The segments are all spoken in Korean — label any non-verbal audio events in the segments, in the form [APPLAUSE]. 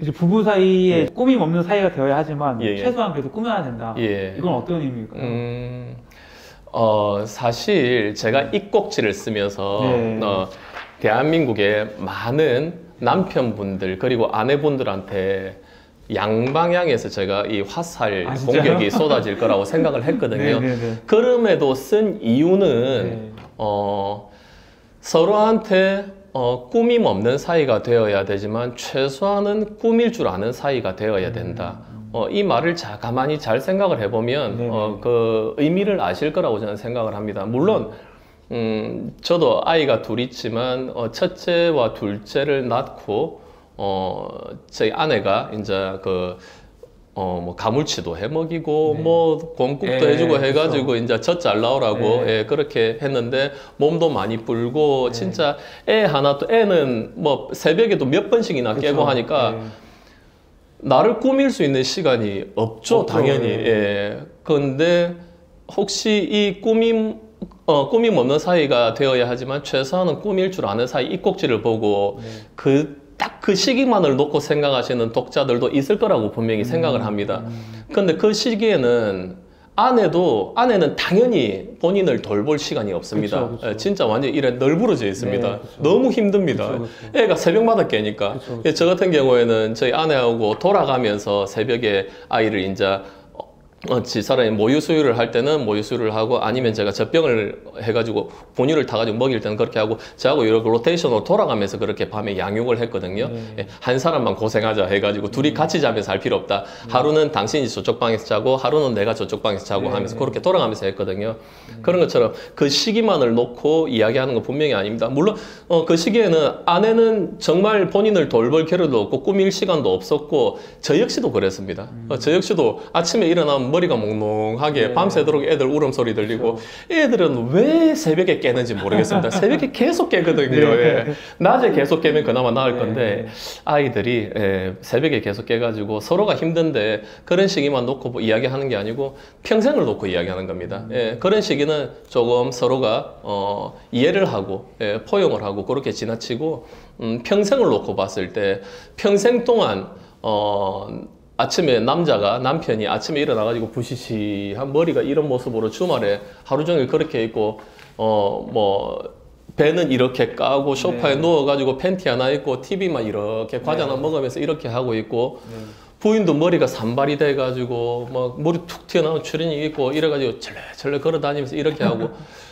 이제 부부 사이에 예. 꾸밈 없는 사이가 되어야 하지만 예, 예. 최소한 그래도 꾸며야 된다. 예. 이건 어떤 의미일까요? 음, 어, 사실 제가 이 꼭지를 쓰면서 네. 어, 대한민국의 많은 남편분들 그리고 아내분들한테 양방향에서 제가 이 화살 아? 공격이 [LAUGHS] 쏟아질 거라고 생각을 했거든요. 네네네. 그럼에도 쓴 이유는 네. 어, 서로한테 어, 꾸밈 없는 사이가 되어야 되지만 최소한은 꾸밀 줄 아는 사이가 되어야 된다. 어, 이 말을 자, 가만히 잘 생각을 해보면 음. 네네. 어, 그 의미를 아실 거라고 저는 생각을 합니다. 물론 음, 저도 아이가 둘 있지만 어, 첫째와 둘째를 낳고 어, 저희 아내가 이제 그 어, 뭐, 가물치도 해 먹이고, 네. 뭐, 곰국도 예, 해주고. 해가지고, 이제 젖잘 나오라고, 네. 예, 그렇게 했는데, 몸도 많이 불고, 진짜 애 하나 또, 애는 뭐, 새벽에도 몇 번씩이나 깨고 그쵸. 하니까, 네. 나를 꾸밀 수 있는 시간이 없죠, 없죠, 당연히. 예. 예. 그런데 혹시 이 꾸밈, 어, 꾸밈 없는 사이가 되어야 하지만 최소한은 꾸밀 줄 아는 사이 이 꼭지를 보고 네. 그 딱 그 시기만을 놓고 생각하시는 독자들도 있을 거라고 분명히 생각을 합니다. 음. 근데 그 시기에는 아내도 아내는 당연히 본인을 돌볼 시간이 없습니다. 그쵸, 그쵸. 예, 진짜 완전 일에 널브러져 있습니다. 네. 너무 힘듭니다. 그쵸. 애가 새벽마다 깨니까. 예, 저 같은 경우에는 저희 아내하고 돌아가면서 새벽에 아이를 이제 어, 집사람이 모유 수유를 할 때는 모유 수유를 하고 아니면 제가 젖병을 해가지고 본유를 타가지고 먹일 때는 그렇게 하고 저하고 이렇게 로테이션으로 돌아가면서 그렇게 밤에 양육을 했거든요. 네. 예, 한 사람만 고생하자 해가지고 둘이 같이 자면서 할 필요 없다. 하루는 당신이 저쪽 방에서 자고 하루는 내가 저쪽 방에서 자고 네. 하면서 그렇게 돌아가면서 했거든요. 그런 것처럼 그 시기만을 놓고 이야기하는 건 분명히 아닙니다. 물론 어, 그 시기에는 아내는 정말 본인을 돌볼 겨를도 없고 꾸밀 시간도 없었고 저 역시도 그랬습니다. 어, 저 역시도 아침에 일어나면 머리가 몽롱하게 네. 밤새도록 애들 울음소리 들리고 애들은 왜 새벽에 깨는지 모르겠습니다. [LAUGHS] 새벽에 계속 깨거든요. 네. 예. 낮에 계속 깨면 그나마 나을 네. 건데 아이들이 예, 새벽에 계속 깨가지고 서로가 힘든데 그런 시기만 놓고 뭐 이야기하는 게 아니고 평생을 놓고 이야기하는 겁니다. 예, 그런 시기는 조금 서로가 어, 이해를 하고 예, 포용을 하고 그렇게 지나치고 음, 평생을 놓고 봤을 때 평생 동안 어, 아침에 남자가 남편이 아침에 일어나가지고 부시시한 머리가 이런 모습으로 주말에 하루 종일 그렇게 있고 어 뭐 배는 이렇게 까고 소파에 네. 누워가지고 팬티 하나 입고 TV만 이렇게 과자 하나 먹으면서 이렇게 하고 있고 네. 부인도 머리가 산발이 돼가지고 막 머리 툭 튀어나온 추리닝 입고 이래가지고 철레철레 걸어 다니면서 이렇게 하고 [LAUGHS]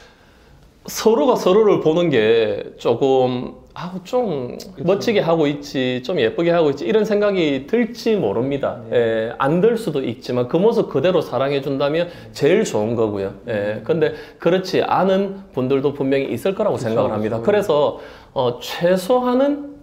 서로가 서로를 보는 게 조금 아우 좀 멋지게 하고 있지 좀 예쁘게 하고 있지 이런 생각이 들지 모릅니다. 예, 안들 수도 있지만 그 모습 그대로 사랑해 준다면 제일 좋은 거고요. 예, 근데 그렇지 않은 분들도 분명히 있을 거라고 생각을 합니다. 그쵸. 그래서 어, 최소한은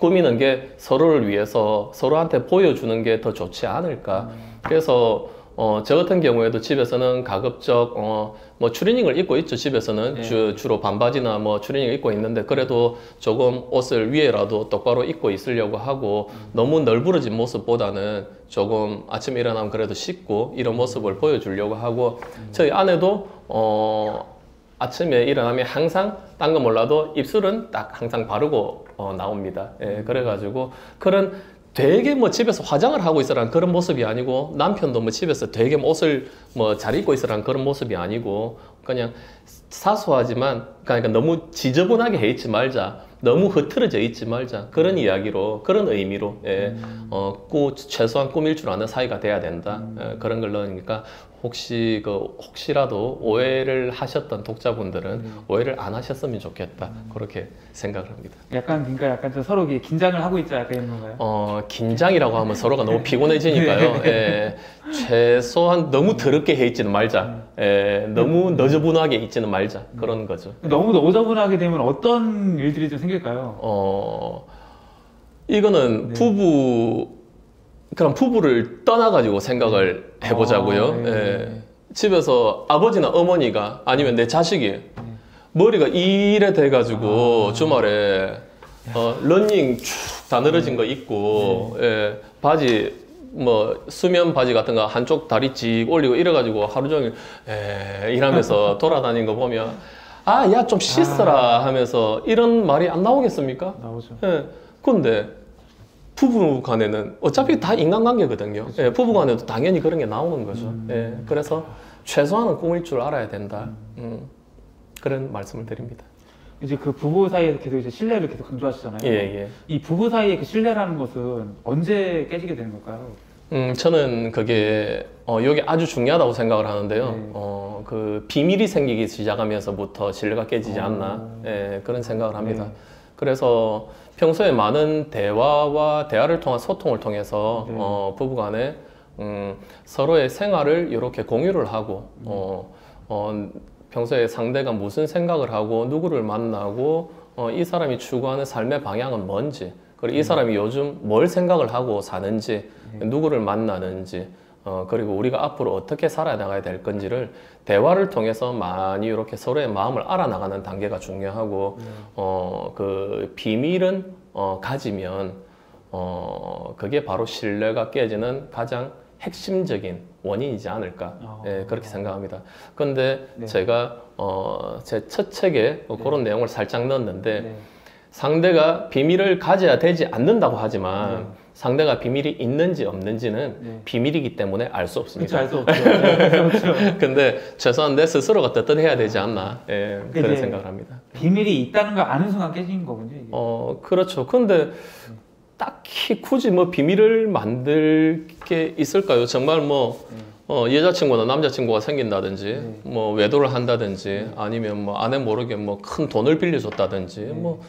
꾸미는 게 서로를 위해서 서로한테 보여주는 게 더 좋지 않을까. 그래서 어, 저 같은 경우에도 집에서는 가급적 어, 뭐 추리닝을 입고 있죠. 집에서는 네. 주, 주로 반바지나 뭐 추리닝을 입고 있는데 그래도 조금 옷을 위에라도 똑바로 입고 있으려고 하고 너무 널브러진 모습보다는 조금 아침에 일어나면 그래도 씻고 이런 모습을 보여주려고 하고 저희 아내도 어, 아침에 일어나면 항상 딴 거 몰라도 입술은 딱 항상 바르고 어, 나옵니다. 예, 그래가지고 그런 되게 뭐 집에서 화장을 하고 있으라는 그런 모습이 아니고 남편도 뭐 집에서 되게 뭐 옷을 뭐 잘 입고 있으라는 그런 모습이 아니고 그냥 사소하지만 그러니까 너무 지저분하게 해 있지 말자. 너무 흐트러져 있지 말자. 그런 이야기로 그런 의미로 예, 어, 꾸, 최소한 꾸밀 줄 아는 사이가 돼야 된다. 예, 그런 걸 넣으니까 혹시 그 혹시라도 오해를 하셨던 독자분들은 오해를 안 하셨으면 좋겠다. 그렇게 생각을 합니다. 약간 그러니까 약간 좀 서로 긴장을 하고 있자 약간 이런 건가요? 어, 긴장이라고 하면 서로가 너무 피곤해지니까요. [LAUGHS] 예, 최소한 너무 더럽게 해 있지는 말자. 예, 너무 너저분하게 있지는 말자. 그런 거죠. 너무 너저분하게 되면 어떤 일들이 좀 생길까요? 어, 이거는 네. 부부, 그럼 부부를 떠나가지고 생각을 해보자고요. 아, 네. 예. 집에서 아버지나 어머니가 아니면 내 자식이 머리가 이래 돼가지고 아. 주말에 어, 러닝 쭉 다 늘어진 거 입고 네. 예, 바지 뭐 수면 바지 같은 거 한쪽 다리 찍 올리고 이래가지고 하루 종일 에 이러면서 돌아다니는 거 보면 아 야 좀 씻어라 하면서 이런 말이 안 나오겠습니까? 나오죠. 예. 근데 부부 간에는 어차피 다 인간관계거든요. 예, 부부 간에도 당연히 그런 게 나오는 거죠. 음. 예, 그래서 최소한은 꿈일 줄 알아야 된다. 음, 그런 말씀을 드립니다. 이제 그 부부 사이에서 계속 이제 신뢰를 계속 강조하시잖아요. 예, 예. 이 부부 사이의 그 신뢰라는 것은 언제 깨지게 되는 걸까요? 음, 저는 그게 어, 여기 아주 중요하다고 생각을 하는데요. 네. 어, 그 비밀이 생기기 시작하면서부터 신뢰가 깨지지 오. 않나 예, 그런 생각을 합니다. 네. 그래서 평소에 많은 대화와 대화를 통한 소통을 통해서 네. 어, 부부간에 음, 서로의 생활을 이렇게 공유를 하고 음. 어, 어, 평소에 상대가 무슨 생각을 하고 누구를 만나고 어, 이 사람이 추구하는 삶의 방향은 뭔지 그리고 이 사람이 요즘 뭘 생각을 하고 사는지 네. 누구를 만나는지 어, 그리고 우리가 앞으로 어떻게 살아나가야 될 건지를 대화를 통해서 많이 이렇게 서로의 마음을 알아나가는 단계가 중요하고 어, 그 비밀은 어, 가지면 어, 그게 바로 신뢰가 깨지는 가장 핵심적인 원인이지 않을까 어. 예, 그렇게 생각합니다. 그런데 네. 제가 어, 제 첫 책에 어, 그런 내용을 살짝 넣었는데 네. 상대가 비밀을 가져야 되지 않는다고 하지만 네. 상대가 비밀이 있는지 없는지는 네. 비밀이기 때문에 알수 그렇죠, 없습니다. 알수 없죠. 네, 그렇죠. [LAUGHS] 근데 최소한 내 스스로가 떳떳해야 되지 않나 예, 그런 생각을 합니다. 비밀이 있다는 걸 아는 순간 깨지는 거군요. 이게. 어 그렇죠. 근데 딱히 굳이 뭐 비밀을 만들 게 있을까요? 정말 뭐 네. 어, 여자친구나 남자친구가 생긴다든지 네. 뭐 외도를 한다든지 아니면 뭐 아내 모르게 뭐 큰 돈을 빌려줬다든지 네. 뭐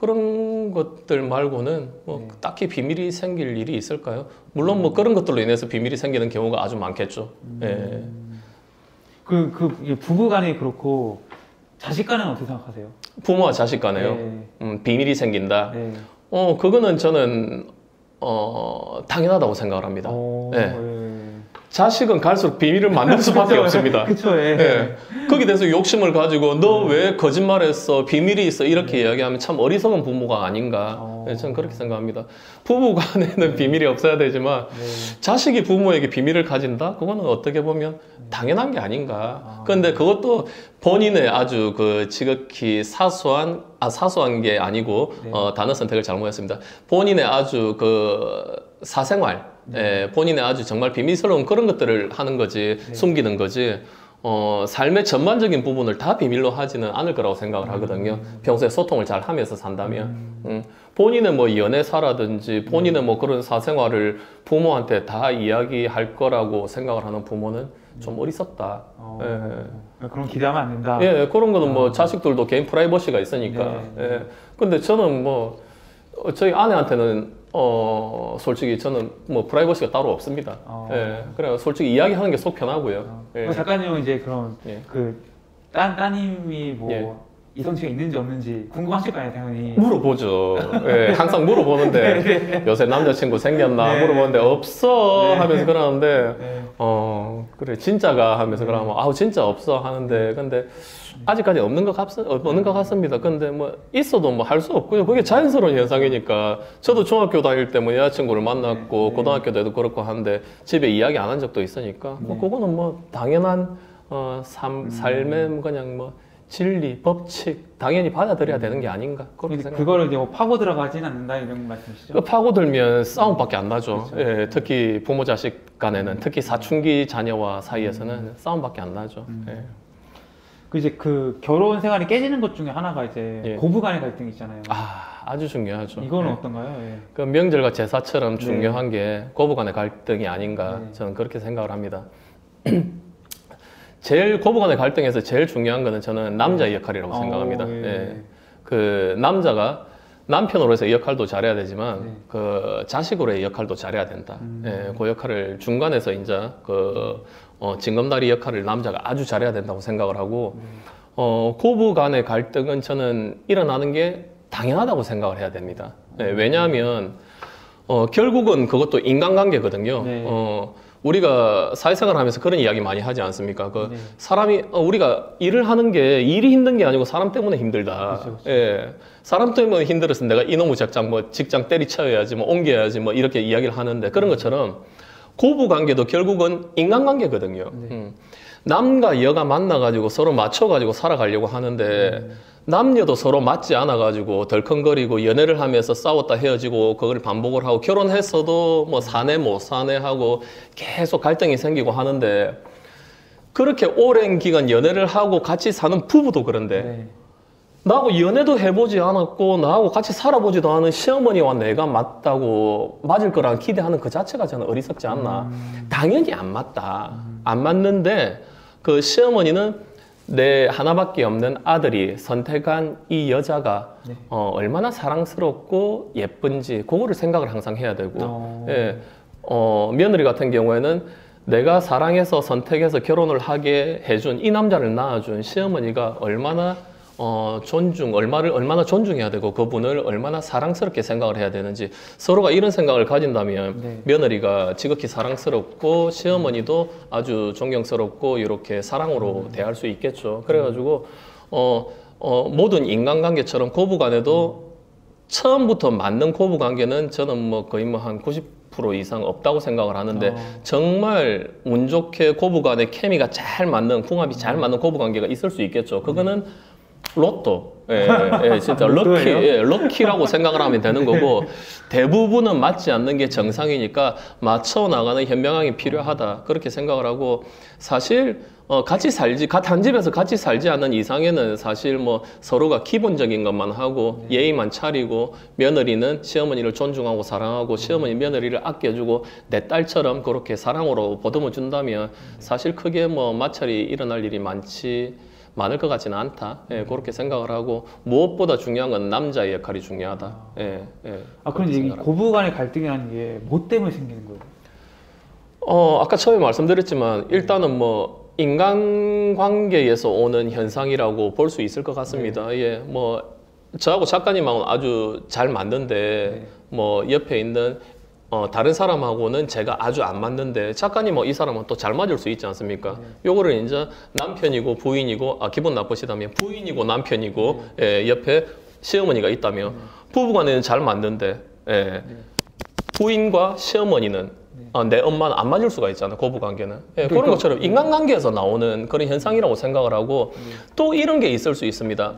그런 것들 말고는 뭐 네. 딱히 비밀이 생길 일이 있을까요? 물론 뭐 그런 것들로 인해서 비밀이 생기는 경우가 아주 많겠죠. 음. 예. 그, 그, 이게 부부 간에 그렇고, 자식 간에는 어떻게 생각하세요? 부모와 자식 간에요. 네. 음, 비밀이 생긴다. 네. 어, 그거는 저는 어, 당연하다고 생각을 합니다. 어, 네. 예. 자식은 갈수록 비밀을 만들 수밖에 없습니다. 그쵸, 예. 예. 거기에 대해서 욕심을 가지고 너 왜 거짓말했어 비밀이 있어 이렇게 이야기하면 참 어리석은 부모가 아닌가 어. 예, 저는 그렇게 생각합니다 부부 간에는 비밀이 없어야 되지만 네. 자식이 부모에게 비밀을 가진다 그거는 어떻게 보면 당연한 게 아닌가 아. 그런데 그것도 본인의 아주 그 지극히 사소한 아 사소한 게 아니고 네. 어, 단어 선택을 잘못했습니다 본인의 아주 그 사생활 네. 예, 본인의 아주 정말 비밀스러운 그런 것들을 하는 거지 네. 숨기는 거지 어, 삶의 전반적인 부분을 다 비밀로 하지는 않을 거라고 생각을 하거든요. 평소에 소통을 잘 하면서 산다면. 음, 본인의 뭐 연애사라든지 본인의 뭐 그런 사생활을 부모한테 다 이야기할 거라고 생각을 하는 부모는 좀 어리석다. 어, 그럼 기대하면 안 된다. 예, 그런 거는 뭐 자식들도 개인 프라이버시가 있으니까. 아. 네. 예. 근데 저는 뭐 어, 저희 아내한테는 어 솔직히 저는 뭐 프라이버시가 따로 없습니다. 어. 예. 그래 솔직히 이야기하는 게 속 편하고요. 어. 예. 작가님은 이제 그럼 예. 그 따, 따님이 뭐 예. 이성치가 있는지 없는지 궁금하실 거 아니에요, 당연히. 물어보죠. 예, [LAUGHS] 항상 물어보는데 요새 남자친구 생겼나 네. 물어보는데 없어 네. 하면서 그러는데 네. 어 그래 진짜가 하면서 그러면 아우 진짜 없어 하는데 근데 아직까지 없는 것 같, 없는 것 같습니다. 근데 뭐 있어도 뭐 할 수 없고요. 그게 자연스러운 현상이니까 저도 중학교 다닐 때 뭐 여자친구를 만났고 네. 고등학교 때도 그렇고 한데 집에 이야기 안 한 적도 있으니까 뭐 네. 그거는 뭐 당연한 어, 삶, 삶의 그냥 뭐 진리, 법칙 당연히 받아들여야 되는 게 아닌가 그렇게 생각. 그거를 이제 뭐 파고 들어가진 않는다 이런 말씀이시죠? 그 파고들면 싸움밖에 안 나죠. 그렇죠. 예, 특히 부모 자식 간에는 특히 사춘기 자녀와 사이에서는 싸움밖에 안 나죠. 음. 예. 그 이제 그 결혼 생활이 깨지는 것 중에 하나가 이제 예. 고부간의 갈등이 있잖아요. 아, 아주 중요하죠. 이거는 예. 어떤가요? 예. 그 명절과 제사처럼 네. 중요한 게 고부간의 갈등이 아닌가 네. 저는 그렇게 생각을 합니다. [CLEARS THROAT] 제일 고부간의 갈등에서 제일 중요한 거는 저는 남자의 역할이라고 어, 생각합니다. 예. 예. 그 남자가 남편으로서의 역할도 잘해야 되지만 네. 그 자식으로의 역할도 잘해야 된다. 음. 예, 그 역할을 중간에서 이제 그 어, 징검다리 역할을 남자가 아주 잘해야 된다고 생각을 하고 네. 어, 고부 간의 갈등은 저는 일어나는 게 당연하다고 생각을 해야 됩니다. 예, 음. 왜냐하면 어, 결국은 그것도 인간관계거든요. 네. 어, 우리가 사회생활 하면서 그런 이야기 많이 하지 않습니까? 그 네. 사람이 어, 우리가 일을 하는 게 일이 힘든 게 아니고 사람 때문에 힘들다. 그렇죠, 그렇죠. 예. 사람 때문에 힘들어서 내가 이놈의 직장 뭐 직장 때리쳐야지 뭐 옮겨야지 뭐 이렇게 이야기를 하는데 그런 것처럼 고부 관계도 결국은 인간관계거든요. 네. 음. 남과 여가 만나가지고 서로 맞춰가지고 살아가려고 하는데 남녀도 서로 맞지 않아가지고 덜컹거리고 연애를 하면서 싸웠다 헤어지고 그걸 반복을 하고 결혼했어도 뭐 사내 못 사내 하고 계속 갈등이 생기고 하는데 그렇게 오랜 기간 연애를 하고 같이 사는 부부도 그런데 네. 나하고 연애도 해보지 않았고 나하고 같이 살아보지도 않은 시어머니와 내가 맞다고 맞을 거란 기대하는 그 자체가 저는 어리석지 않나. 당연히 안 맞다. 안 맞는데 그 시어머니는 내 하나밖에 없는 아들이 선택한 이 여자가 네. 어, 얼마나 사랑스럽고 예쁜지 그거를 생각을 항상 해야 되고 어. 예, 어, 며느리 같은 경우에는 내가 사랑해서 선택해서 결혼을 하게 해준 이 남자를 낳아준 시어머니가 얼마나 어, 존중, 얼마를 얼마나 존중해야 되고 그분을 얼마나 사랑스럽게 생각을 해야 되는지 서로가 이런 생각을 가진다면 네. 며느리가 지극히 사랑스럽고 시어머니도 아주 존경스럽고 이렇게 사랑으로 대할 수 있겠죠. 그래가지고 어, 어, 모든 인간관계처럼 고부간에도 처음부터 맞는 고부 관계는 저는 뭐 거의 뭐한90% 이상 없다고 생각을 하는데 어. 정말 운 좋게 고부 간의 케미가 잘 맞는 궁합이 잘 맞는 고부 관계가 있을 수 있겠죠. 그거는 로또. 예, 예, 진짜 럭키? 예, 럭키라고 생각을 하면 되는 거고 대부분은 맞지 않는 게 정상이니까 맞춰 나가는 현명함이 필요하다 그렇게 생각을 하고 사실 어, 같이 살지 가- 한 집에서 같이 살지 않는 이상에는 사실 뭐 서로가 기본적인 것만 하고 예의만 차리고 며느리는 시어머니를 존중하고 사랑하고 시어머니 며느리를 아껴주고 내 딸처럼 그렇게 사랑으로 보듬어 준다면 사실 크게 뭐 마찰이 일어날 일이 많지 많을 것 같지는 않다. 예, 그렇게 생각을 하고 무엇보다 중요한 건 남자의 역할이 중요하다. 예, 예. 아 그럼 이제 이 고부 간의 갈등이라는 게 뭐 때문에 생기는 거예요? 어, 아까 처음에 말씀드렸지만 일단은 뭐 인간관계에서 오는 현상이라고 볼 수 있을 것 같습니다. 예, 뭐 저하고 작가님하고는 아주 잘 맞는데 네. 뭐 옆에 있는 어, 다른 사람하고는 제가 아주 안 맞는데 작가님하고 이 사람은 또 잘 맞을 수 있지 않습니까? 요거를 이제 남편이고 부인이고 아 기분 나쁘시다면 부인이고 남편이고 예, 옆에 시어머니가 있다면 부부간에는 잘 맞는데 예, 부인과 시어머니는 아, 내 엄마는 안 맞을 수가 있잖아요. 고부 관계는. 예, 그런 그러니까- 것처럼 인간관계에서 나오는 그런 현상이라고 생각을 하고 또 이런 게 있을 수 있습니다.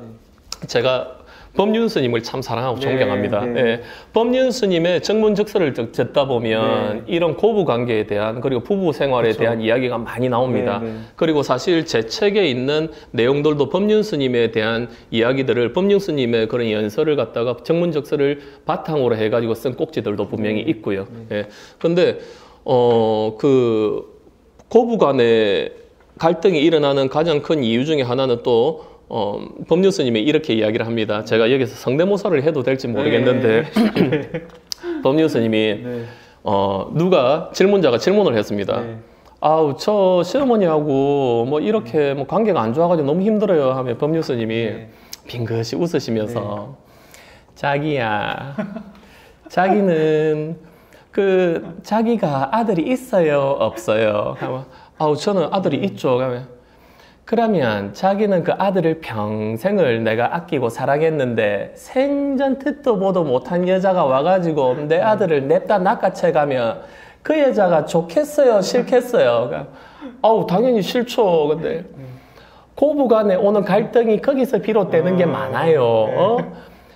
제가 법륜 스님을 참 사랑하고 네, 존경합니다. 네. 예, 법륜 스님의 정문적서를 듣- 듣다 보면 이런 고부 관계에 대한 그리고 부부 생활에 네. 그렇죠. 대한 이야기가 많이 나옵니다. 네, 네. 그리고 사실 제 책에 있는 내용들도 법륜 스님에 대한 이야기들을 법륜 스님의 그런 연설을 갖다가 정문적서를 바탕으로 해가지고 쓴 꼭지들도 분명히 있고요. 예. 근데 어 그 고부 간의 갈등이 일어나는 가장 큰 이유 중에 하나는 또 어, 법륜 스님이 이렇게 이야기를 합니다. 제가 여기서 성대모사를 해도 될지 모르겠는데 [LAUGHS] 법륜 스님이 네. 어, 누가 질문자가 질문을 했습니다. 네. 아우 저 시어머니하고 뭐 이렇게 뭐 관계가 안 좋아가지고 너무 힘들어요 하면 법률 스님이 네. 빙긋이 웃으시면서 자기야 자기는 그 자기가 아들이 있어요 없어요 아우 저는 아들이 있죠 하면 그러면 자기는 그 아들을 평생을 내가 아끼고 사랑했는데 생전 듣도 보도 못한 여자가 와가지고 내 아들을 냅다 낚아채 가면 그 여자가 좋겠어요 싫겠어요? 그러니까 아우 당연히 싫죠 근데. 고부간에 오는 갈등이 거기서 비롯되는 게 많아요 어?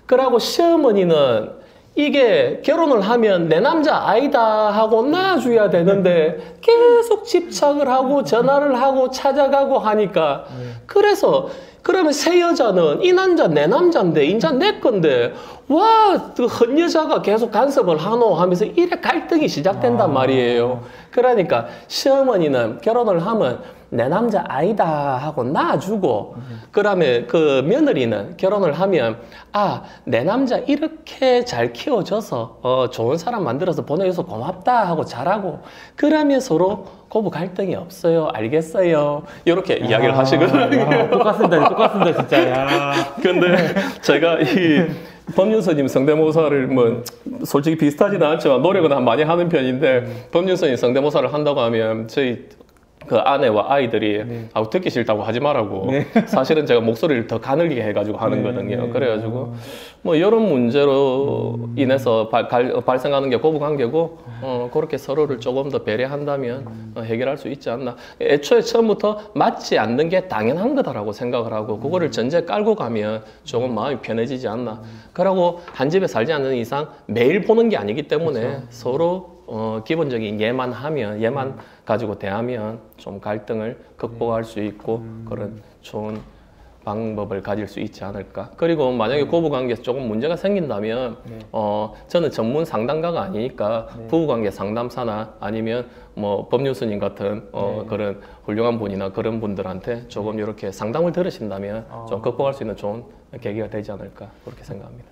그러고 시어머니는 이게 결혼을 하면 내 남자 아이다 하고 낳아줘야 되는데 계속 집착을 하고 전화를 하고 찾아가고 하니까 그래서 그러면 새 여자는 이 남자 내 남자인데 인자 내 건데 와 그 헌 여자가 계속 간섭을 하노 하면서 이래 갈등이 시작된단 말이에요. 그러니까 시어머니는 결혼을 하면 내 남자 아이다 하고 낳아주고 그다음에 그 며느리는 결혼을 하면 아 내 남자 이렇게 잘 키워줘서 어 좋은 사람 만들어서 보내줘서 고맙다 하고 잘하고 그러면 서로 고부 갈등이 없어요 알겠어요 이렇게 이야기를 하시거든요. 야, 똑같습니다. 똑같습니다, 진짜. 야. [LAUGHS] 근데 제가 이 법륜스님 성대모사를 뭐 솔직히 비슷하지는 않지만 노력은 많이 하는 편인데 법륜스님 성대모사를 한다고 하면 저희 그 아내와 아이들이 네. 아 듣기 싫다고 하지 말라고 네. [LAUGHS] 사실은 제가 목소리를 더 가늘게 해가지고 하는 네, 거든요. 네. 그래가지고 어. 뭐 이런 문제로 인해서 발, 갈- 발생하는 게 고부 관계고 어, 그렇게 서로를 조금 더 배려한다면 어, 해결할 수 있지 않나. 애초에 처음부터 맞지 않는 게 당연한 거다라고 생각을 하고 그거를 전제 깔고 가면 조금 마음이 편해지지 않나. 그러고 한 집에 살지 않는 이상 매일 보는 게 아니기 때문에 서로 어, 기본적인 예만 하면 예만 가지고 대하면 좀 갈등을 극복할 수 있고 그런 좋은 방법을 가질 수 있지 않을까. 그리고 만약에 고부 관계에서 조금 문제가 생긴다면 네. 어 저는 전문 상담가가 아니니까 부부 관계 상담사나 아니면 뭐 법률스님 같은 어 네. 그런 훌륭한 분이나 그런 분들한테 조금 이렇게 상담을 들으신다면 어. 좀 극복할 수 있는 좋은 계기가 되지 않을까 그렇게 생각합니다.